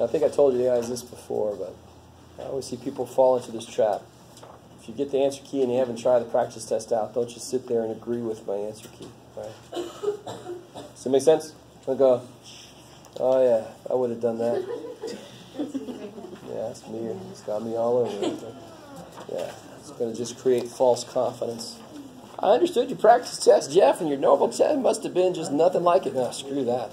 I think I told you guys this before, but I always see people fall into this trap. If you get the answer key and you haven't tried the practice test out, don't just sit there and agree with my answer key. Right? Does that make sense? I go, oh yeah, I would have done that. Yeah, it's me. It's got me all over it. Yeah, it's going to just create false confidence. I understood your practice test, Jeff, and your normal test must have been just nothing like it. No, screw that.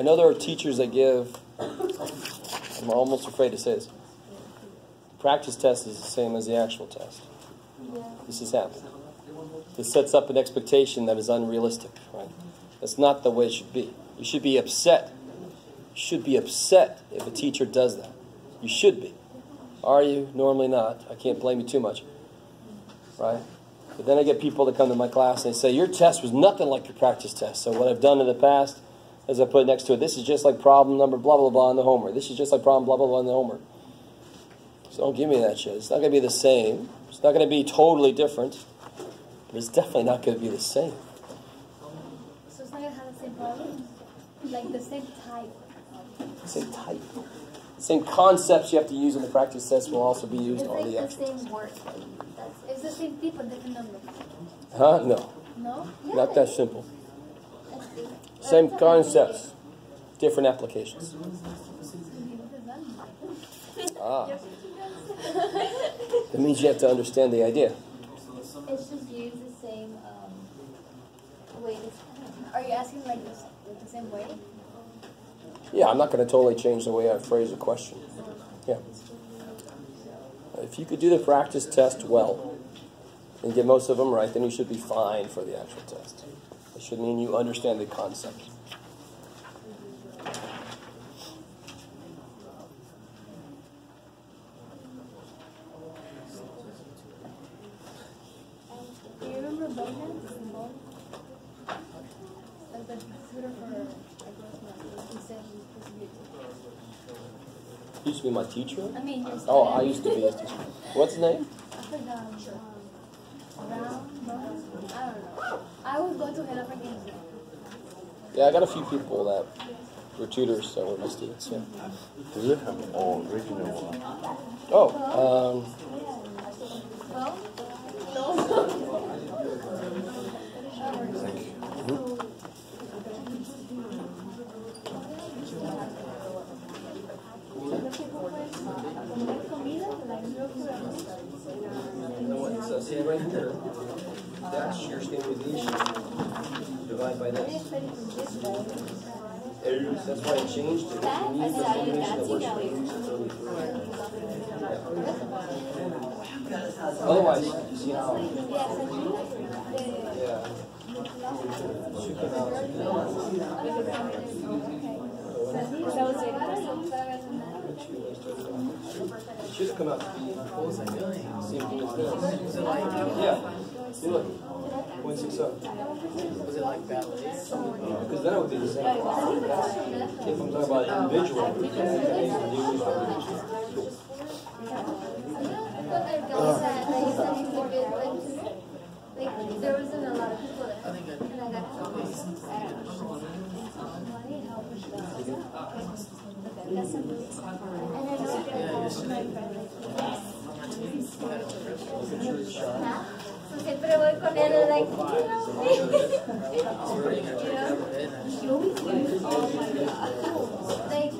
I know there are teachers that give, I'm almost afraid to say this, practice test is the same as the actual test. This has happened. This sets up an expectation that is unrealistic, right? That's not the way it should be. You should be upset. You should be upset if a teacher does that. You should be. Are you? Normally not. I can't blame you too much. Right? But then I get people that come to my class and they say, Your test was nothing like your practice test. So what I've done in the past as I put next to it, this is just like problem number blah, blah, blah in the homework. This is just like problem blah, blah, blah in the homework. So don't give me that shit. It's not going to be the same. It's not going to be totally different. But it's definitely not going to be the same. So it's not gonna have the same problem? Like the same type? Same type. Same concepts you have to use in the practice test will also be used It's on like the the actual test. same word. It's the same people, different number. Huh? No. No? Not that simple. Same concepts, different applications. Ah. That means you have to understand the idea. It's just used the same um, way. Are you asking like this, the same way? Yeah, I'm not going to totally change the way I phrase a question. Yeah. If you could do the practice test well and get most of them right, then you should be fine for the actual test. It should mean you understand the concept. Do you remember Bowman? Like the tutor for like He said he was supposed to be a teacher. Used to be my teacher. I mean, Oh, I used to be his teacher. What's his name? I forgot. Um, Brown, Brown? I don't know. I was going to head up against Yeah, I got a few people that were tutors that were my students. Yeah. Do you have all original one? Oh, um, Well, no. Thank you. You know what it says here right here? That's. Divide by this. That's why oh, I changed it. You need the combination that works for you. Otherwise, you see how? Yeah. Should come out. It should come out to be simple as this. Yeah. See, look. What's it up? Was it like ballet? Because that would be the same. If I'm talking about individual, there wasn't a lot of people my friend like, like, you know, like,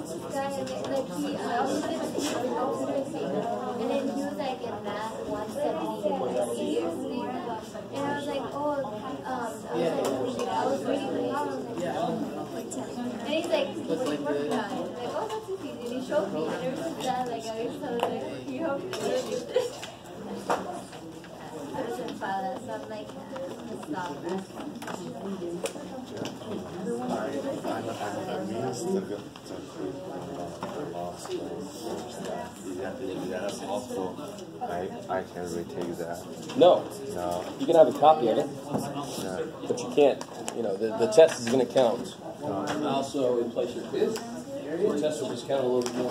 this guy, like, he, I and then he was like in math 178, and I was like, oh, um, I was like, reading like, and he's like, what are you working on? I'm like, oh, that's easy, and he showed me, and ever since like, I was like, you help me I, lost. Yeah, yeah, also, I, I can retake that. No, No, you can have a copy of it, yeah. but you can't. You know, the, the test is going to count. Also, in place your quiz. The test will just count a little bit more.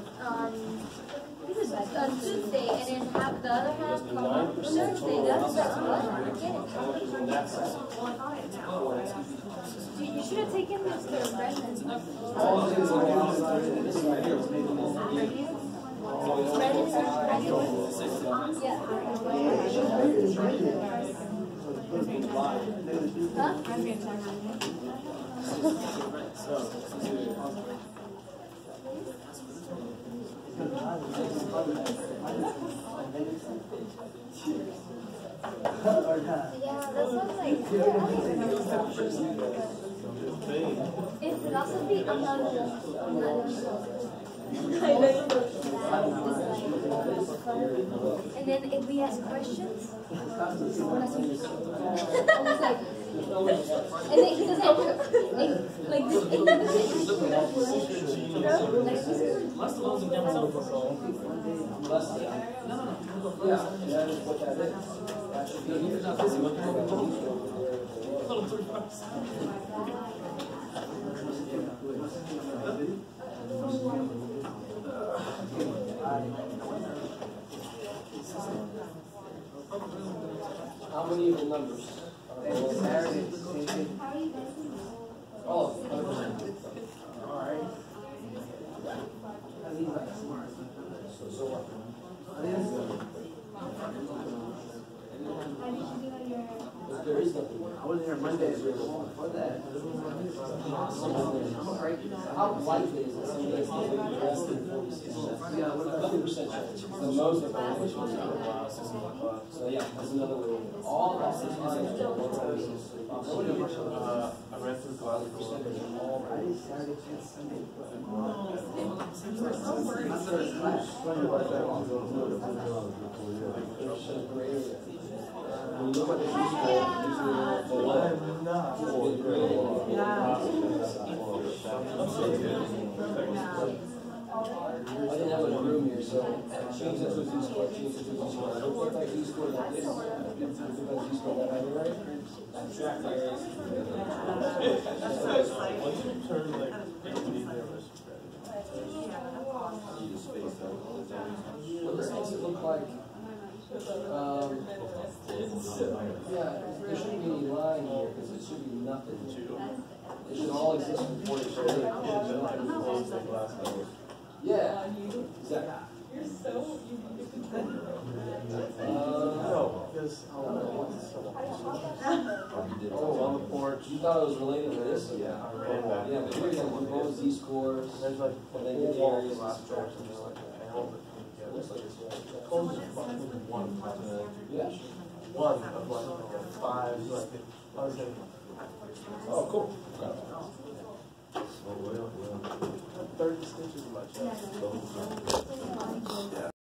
and have the other half come what? I get. You should have taken this to. Brendan's Brendan. Yeah. Huh? Yeah, that's what like. In philosophy, I'm not. I'm not. And then if we ask questions, was like, and then he doesn't answer, like, like this. Like, How many even numbers? Oh, there is nothing. I wasn't here Monday. That. How likely is in forty-six Fifty percent. The most of yeah, that's another way. All of us is using it for one time. Uh, I read through Glasgow. Friday, You the the. I didn't have a room here, so change it to a Z score, change it to a Z score. I don't think like Z score like this. I think like Z score that high, right? Well, this makes it look like, um, yeah, there shouldn't be any line here, because it should be nothing. It should all exist before it should. Yeah, exactly. Uh, Oh, on the porch. you thought it was related to this? Yeah. Yeah, but here's like compose Z scores, There's like and then get the areas and subtractions just like that. I hope It looks like it's right. Close is fucking one, uh, Yeah. one of like five, so I could, I was gonna, Oh, cool. Thirty stitches in my chest.